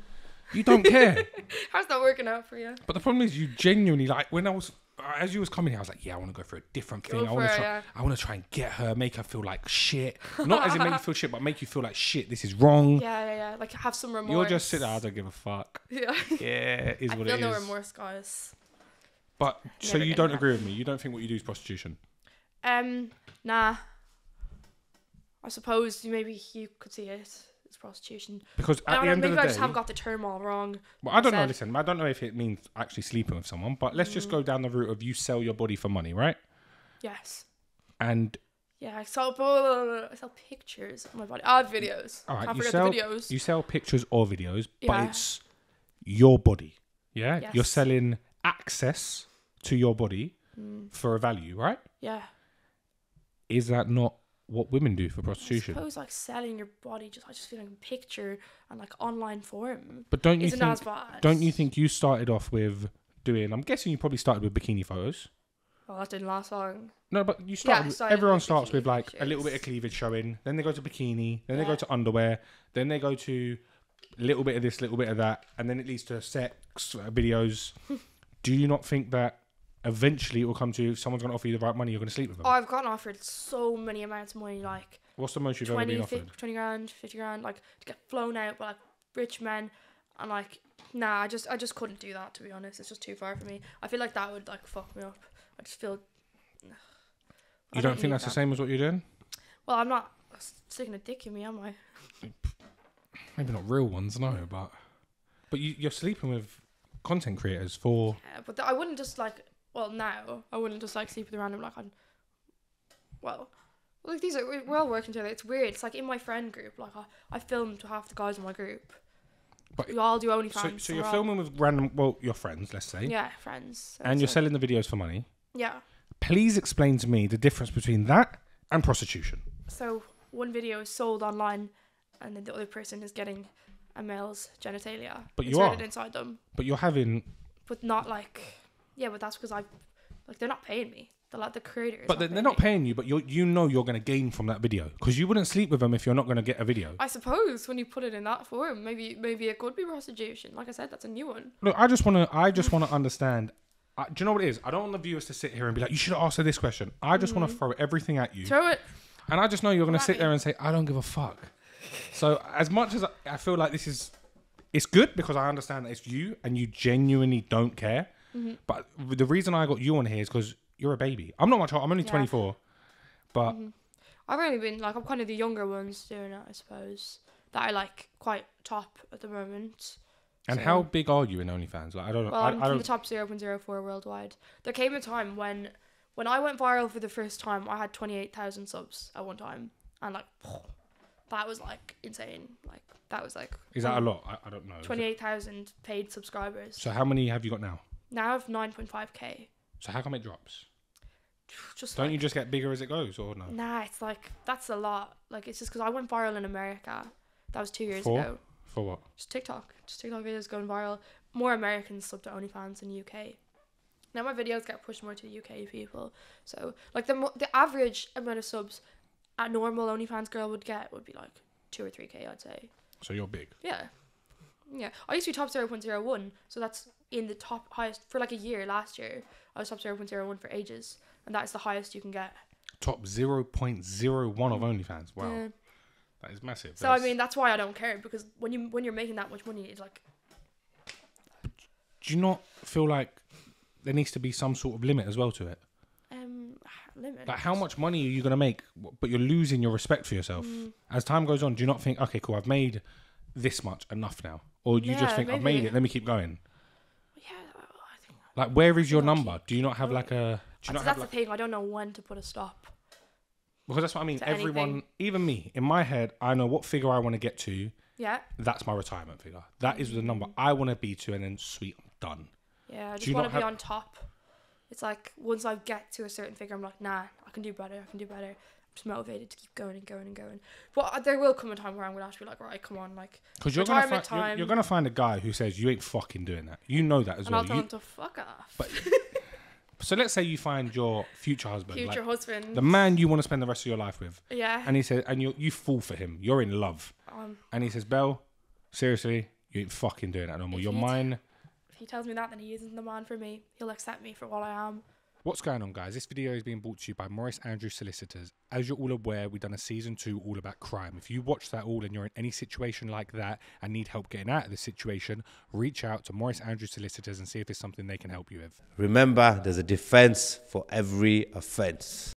you don't care. <laughs> How's that working out for you? But the problem is, you genuinely like when I was uh, as you was coming here, I was like, yeah, I want to go for a different thing. I want to try. yeah. I want to try and get her, make her feel like shit. <laughs> Not as in make you feel shit, but make you feel like shit. This is wrong. Yeah, yeah, yeah. Like have some remorse. You're just sit there. I don't give a fuck. <laughs> Yeah. Yeah, it is I what feel it no is. remorse, guys. But so Never you don't agree with me. You don't think what you do is prostitution. Um, nah. I suppose maybe you could see it as prostitution. Because I at don't the know, end of maybe the I day, just haven't got the term all wrong. well, I don't know. said. Listen, I don't know if it means actually sleeping with someone. But let's just go down the route of you sell your body for money, right? Yes. And Yeah, I sell, I sell pictures of my body. I have videos. All right, Can't you forget sell the videos. you sell pictures or videos, but Yeah. it's your body. Yeah, you're Yes. selling access to your body Mm. for a value, right? yeah. Is that not what women do for I prostitution? suppose like selling your body, just I just feel like a picture and like online form But don't you think? Don't you think you started off with doing? I'm guessing you probably started with bikini photos. Well, that didn't last long. No, but you started. with- started everyone with starts with like a little bit of cleavage showing. Then they go to bikini. Then they go to underwear. Then they go to a little bit of this, little bit of that, and then it leads to sex videos. <laughs> Do you not think that eventually it will come to if someone's going to offer you the right money, you're going to sleep with them? Oh, I've gotten offered so many amounts of money, like What's the most you've ever 20, been 50, offered? 20 grand, 50 grand, like to get flown out by like rich men. And like, nah, I just I just couldn't do that to be honest. It's just too far for me. I feel like that would like fuck me up. I just feel. You don't think need that's the same as what you're doing? Well, I'm not sticking a dick in me, am I? Maybe not real ones, no, but but you, you're sleeping with content creators for Yeah, but th- I wouldn't just like. Well, now I wouldn't just like sleep with a random like I'm. Well, like these are we- we're all working together. It's weird. It's like in my friend group. Like I, I filmed half the guys in my group. But- we all do OnlyFans. so, so you're we're all- filming with random well your friends, let's say, Yeah, friends. and you're selling the videos for money. Yeah. Please explain to me the difference between that and prostitution. So one video is sold online, and then the other person is getting a male's genitalia But you are inside them, But you're having, but not like. Yeah, but that's because I, like, they're not paying me. They're like the creators. but they're, they're not paying you. But you you know you're going to gain from that video because you wouldn't sleep with them if you're not going to get a video. I suppose when you put it in that form, maybe maybe it could be prostitution. Like I said, that's a new one. Look, I just want to I just want to understand. I, do you know what it is? I don't want the viewers to sit here and be like, "You should her this question." I just want to mm-hmm. throw everything at you, Throw it. and I just know you're going to sit me. there and say, "I don't give a fuck." So as much as I, I feel like this is, it's good because I understand that it's you and you genuinely don't care. Mm-hmm. But the reason I got you on here is because you're a baby. I'm not much. Older. I'm only Yeah. 24, but I've only been like I'm kind of the younger ones doing it, I suppose. That I like quite top at the moment. and So- how big are you in OnlyFans? Like I don't. know. Well, I, I'm I from the top 0.04 worldwide. There came a time when when I went viral for the first time, I had 28,000 subs at one time, and like <sighs> that was like insane. Like that was like Is that a lot? I, I don't know. Is it- 28,000 paid subscribers. So how many have you got now? Now I have 9.5k. So how come it drops? Just Don't like, you just get bigger as it goes, or no? Nah, it's like that's a lot. Like it's just because I went viral in America. That was two years For? ago. For what? Just TikTok. Just TikTok videos going viral. More Americans sub to OnlyFans than UK. Now my videos get pushed more to the UK people. So like the mo- the average amount of subs a normal OnlyFans girl would get would be like two or three k. I'd say. So you're big. Yeah. Yeah. I used to be top zero point zero one, so that's in the top highest for like a year last year. I was top zero point zero one for ages, and that is the highest you can get. Top zero point zero one of OnlyFans. Wow. Yeah. that is massive. So I mean, that's why I don't care because when you when you're making that much money, it's like do you not feel like there needs to be some sort of limit as well to it? um <sighs> limit. Like, how much money are you gonna make, but you're losing your respect for yourself Mm. as time goes on? Do you not think, okay, cool, I've made this much enough now, or you Yeah, just think I've made it, let me keep going? Yeah, I think Like, where is your number? Do you not have like a? Do you that's, not have that's like? the thing. I don't know when to put a stop. Because that's what I mean. to Everyone, anything. even me, in my head, I know what figure I want to get to. Yeah, That's my retirement figure. That is the number I want to be to, and then sweet, I'm done. yeah. I just you want not to be have- on top. It's like once I get to a certain figure, I'm like, nah, I can do better. I can do better. Just motivated to keep going and going and going. But uh, there will come a time where I'm gonna have to be like, right, come on, like, Because you're gonna find you're, you're gonna find a guy who says you ain't fucking doing that. You know that as and well. I'll tell You- him to fuck off. but <laughs> so let's say you find your future husband, Future like, husband. the man you want to spend the rest of your life with, yeah. and he says, and you you fall for him. You're in love, um, and he says, Belle, seriously, you ain't fucking doing that no more. You're you t- mine. if he tells me that, then he isn't the man for me. He'll accept me for what I am. What's going on, guys? This video is being brought to you by Maurice Andrews Solicitors. As you're all aware, we've done a season two all about crime. If you watch that all and you're in any situation like that and need help getting out of the situation, reach out to Maurice Andrews Solicitors and see if there's something they can help you with. Remember, there's a defense for every offense.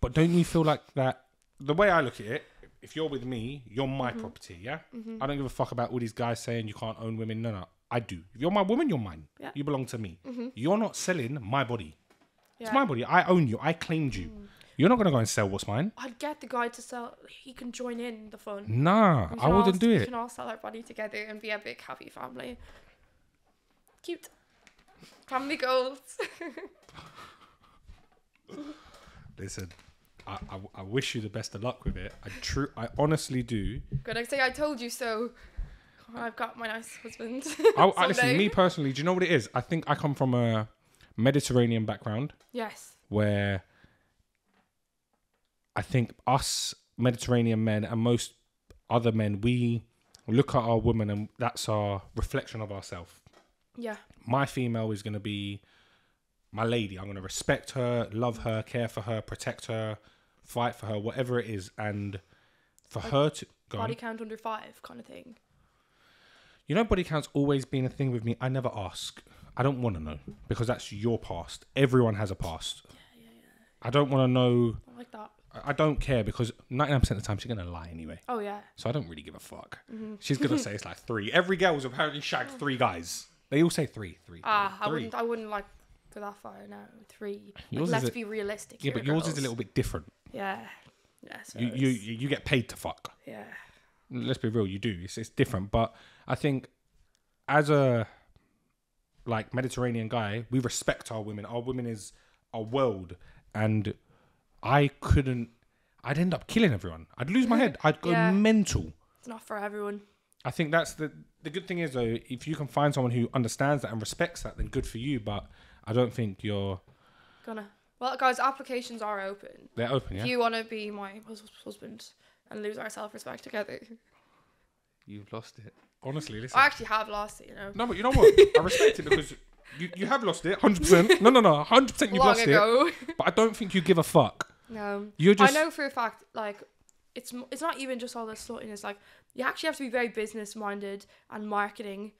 But don't you feel like that? The way I look at it, if you're with me, you're my Mm-hmm. property, yeah? I don't give a fuck about all these guys saying you can't own women. No, no, I do. If you're my woman, you're mine. Yeah. You belong to me. Mm-hmm. You're not selling my body. Yeah. It's my body. I own you. I claimed you. Mm. You're not gonna go and sell what's mine. I'd get the guy to sell. He can join in the fun. Nah, I wouldn't do it. We can all sell our body together and be a big happy family. Cute. Family goals. <laughs> Listen, I, I, I wish you the best of luck with it. I true, I honestly do. Good. I say I told you so. I've got my nice husband. <laughs> I, I listen. Me personally, do you know what it is? I think I come from a Mediterranean background Yes. where I think us Mediterranean men and most other men, we look at our woman and that's our reflection of ourselves. Yeah. My female is going to be my lady. I'm going to respect her, love her, care for her, protect her, fight for her, whatever it is. And for Like her to go, Body count under five kind of thing. You know, body count's always been a thing with me. I never ask. I don't want to know because that's your past. Everyone has a past. Yeah, yeah, yeah. I don't want to know. I like that. I- I don't care because 99% of the time she's going to lie anyway. Oh yeah. So I don't really give a fuck. Mm-hmm. She's going to say it's like three. Every girl's apparently shagged three guys. They all say three, three, Ah, I three. wouldn't. I wouldn't like go that far No, Three. Like, Yours is let's a- be realistic. Yeah, here, but yours is a little bit different. Yeah. Yeah. So You, you it's- you you get paid to fuck. Yeah. Let's be real, you do. It's it's different, but I think as a like Mediterranean guy, we respect our women. Our women is our world, and I couldn't. I'd end up killing everyone. I'd lose my head. <laughs> I'd go Yeah. mental. It's not for everyone. I think that's the the good thing is though, if you can find someone who understands that and respects that, then good for you. But I don't think you're Gonna. Well, guys, applications are open. they're open. Yeah, If you want to be my husband and lose our self-respect together, you've lost it. Honestly, listen. I actually have lost it. You know. No, but you know what? I respect it because you, you have lost it, hundred percent. No, no, no, hundred percent. You've Long lost it. ago. But I don't think you give a fuck. no. You're just I know for a fact, like, it's it's not even just all this sluttiness. Like, you actually have to be very business minded and marketing,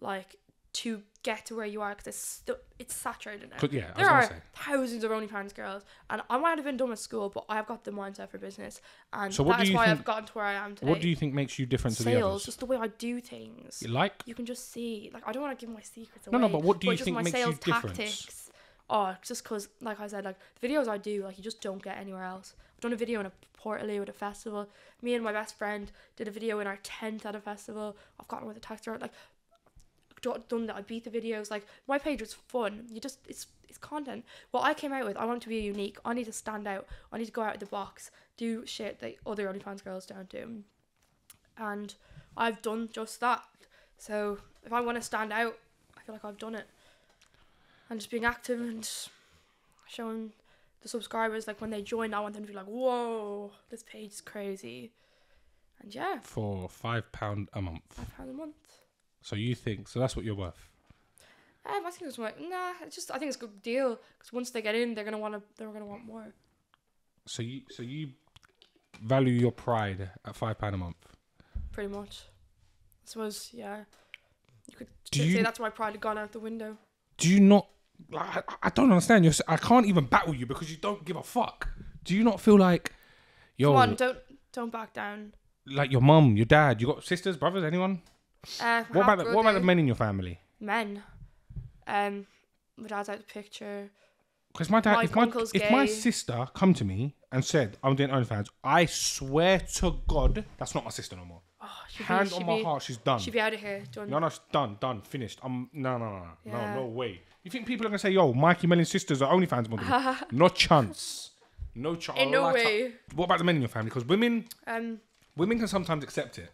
like, to get to where you are because it's stu- it's saturated now. yeah, there are say. thousands of OnlyFans girls, and I might have been dumb at school, but I have got the mindset for business, and So what that do is you why think- I've gotten to where I am today. What do you think makes you different to the Sales, others? just the way I do things. You like? You can just see. Like, I don't want to give my secrets away. no, no, but what do you think my makes you sales different? tactics. Oh, just because, like I said, like the videos I do, like you just don't get anywhere else. I've done a video in a Portaloo at a festival. Me and my best friend did a video in our tent at a festival. I've gotten with a tax driver. Like, done that. I beat the videos. Like my page was fun. You just it's it's content. What I came out with, I want to be unique. I need to stand out. I need to go out of the box. Do shit that other OnlyFans girls don't do. And I've done just that. So if I want to stand out, I feel like I've done it. And just being active and showing the subscribers like when they join, I want them to be like, "Whoa, this page is crazy." And yeah, For five pound a month. five pounds a month. So you think? So that's what you're worth. Um, I think it's like nah. It's just I think it's a good deal because once they get in, they're gonna want to. They're gonna want more. So you so you value your pride at five pound a month. Pretty much. I suppose yeah. You could Do say you- that's why pride had gone out the window. Do you not? I, I don't understand. You're, I can't even battle you because you don't give a fuck. Do you not feel like, yo, Come on, don't don't back down. like your mum, your dad, you got sisters, brothers, anyone? Uh, What about the, what about the men in your family? men? Um, my dad's out the picture. Because my dad, My if my if my sister come to me and said I'm doing OnlyFans, I swear to God, that's not my sister no more. Oh, Hand be, on my be, heart, she's done. She'd be out of here. Done. No, no, it's done, done, finished. I'm no, no, no, no, Yeah. no, no way. You think people are gonna say, "Yo, Mikey Melin's sisters are OnlyFans model"? <laughs> no chance, no chance. In no way. What about the men in your family? Because women, Um, women can sometimes accept it,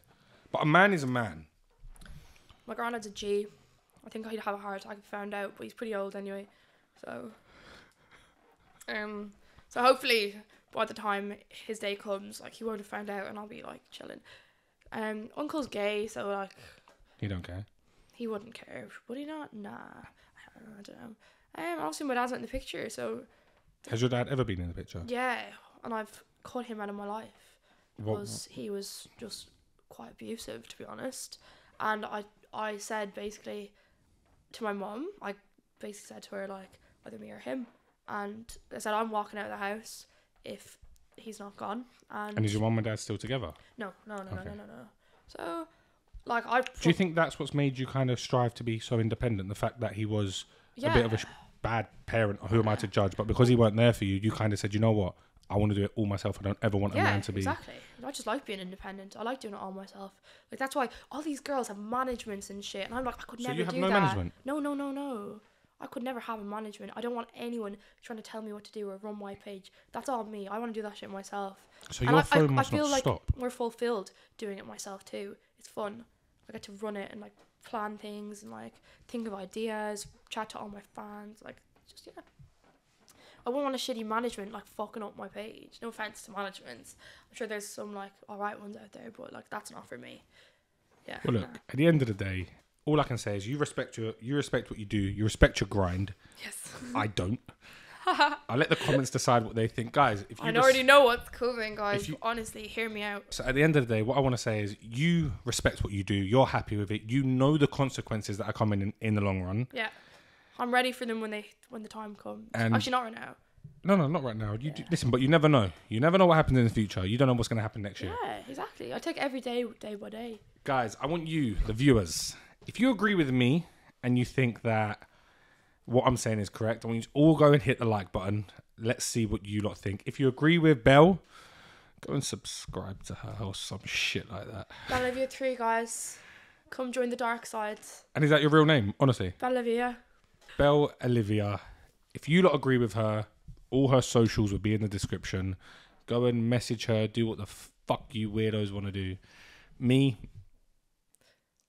but a man is a man. My granddad's a G. I think he'd have a heart attack if found out, but he's pretty old anyway. So, um, so hopefully by the time his day comes, like he won't have found out, and I'll be like chilling. Um, uncle's gay, so like he don't care. he wouldn't care, would he not? Nah, I don't know. Um, obviously my dad's not in the picture, so Has your dad ever been in the picture? yeah, and I've cut him out of my life. What, because he was just quite abusive to be honest and i i said basically to my mum i basically said to her like either me or him and i said i'm walking out of the house if he's not gone and, and is your mum and dad still together? no no no no Okay. no no no so like i Do you think that's what's made you kind of strive to be so independent? The fact that he was yeah a bit of a sh- bad parent, who am I to judge? But because he weren't there for you, you kind of said, you know what, I want to do it all myself. I don't ever want a yeah, man to be. exactly. I just like being independent. I like doing it all myself. Like that's why all these girls have managements and shit, and I'm like, I could So never you have do no that. management? No, no, no, no. I could never have a management. I don't want anyone trying to tell me what to do or run my page. That's all me. I want to do that shit myself. So And your I, I, phone I must feel not like stop. we're fulfilled doing it myself too. It's fun. I get to run it and like plan things and like think of ideas, chat to all my fans. Like just yeah. I wouldn't want a shitty management like fucking up my page. No offense to managements. I'm sure there's some like alright ones out there, but like that's not for me. Yeah. Well, look, nah. at the end of the day, all I can say is you respect your you respect what you do. You respect your grind. Yes. I don't. <laughs> I let the comments decide what they think, guys. If you I already know what's coming, guys. you- honestly, hear me out. So at the end of the day, what I want to say is you respect what you do. You're happy with it. You know the consequences that are coming in, in the long run. Yeah. I'm ready for them when they when the time comes. And- Actually, not right now. No, no, not right now. You do, listen, but you never know. You never know what happens in the future. You don't know what's going to happen next year. Yeah, exactly. I take every day, day by day. Guys, I want you, the viewers, if you agree with me and you think that what I'm saying is correct, I want you to all go and hit the like button. Let's see what you lot think. If you agree with Belle, go and subscribe to her or some shit like that. Belle Olivia 3, guys. Come join the dark side. And is that your real name? Honestly. Belle Olivia. Belle Olivia. If you lot agree with her, all her socials will be in the description. Go and message her. Do what the fuck you weirdos want to do. Me,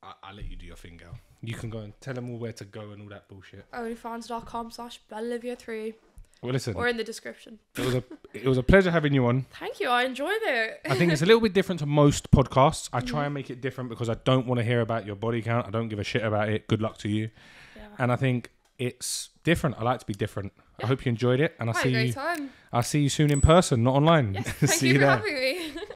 I- I'll let you do your thing, girl. You can go and tell them all where to go and all that bullshit. Onlyfans.com slash belleolivia3. Well, listen, Or in the description. it was a it was a pleasure having you on. Thank you. I enjoyed it. I think it's a little bit different to most podcasts. I try and mm-hmm. make it different because I don't want to hear about your body count. I don't give a shit about it. Good luck to you. Yeah. And I think it's different. I like to be different. I hope you enjoyed it, and I'll see you. time. I'll see you soon in person, not online. Yes, <laughs> thank see you for there. having me.